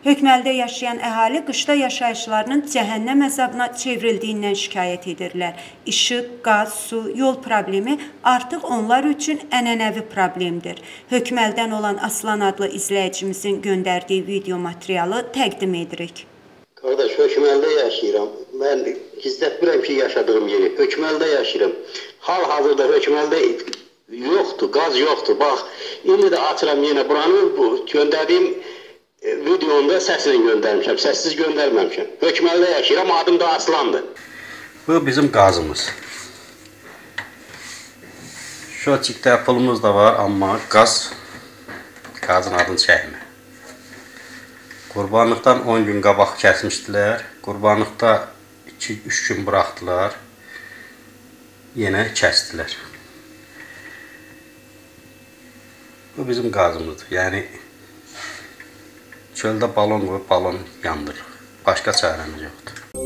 Hökməldə yaşayan əhali qışda yaşayışlarının cəhənnəm əzabına çevrildiyindən şikayət edirlər. İşıq, qaz, su, yol problemi artıq onlar üçün ənənəvi problemdir. Hökməldən olan Aslan adlı izləyicimizin göndərdiyi video materialı təqdim edirik. Qardaş, hökməldə yaşayıram. Mən gizlətmirəm ki, yaşadığım yeri. Hökməldə yaşayıram. Hal-hazırda hökməldə yoxdur, qaz yoxdur. Bax, indi də açıram yenə buranı, bu göndərdiyim videonda səslə göndərmişəm, səssiz göndərməmişəm. Hökməldə yaşayıram, adım da Aslandır. Bu bizim qazımız. Şoçikdə pulumuz da var, amma qaz qazın adını çəkmir. Qurbanlıqdan 10 gün qabaq kəsmişdilər. Qurbanlıqda 2-3 gün buraxdılar. Yenə kəsdilər. Bu bizim qazımızdır. Yəni Çöldə balon qoyub balon yandırırıq. Başqa çarəmiz yoxdur.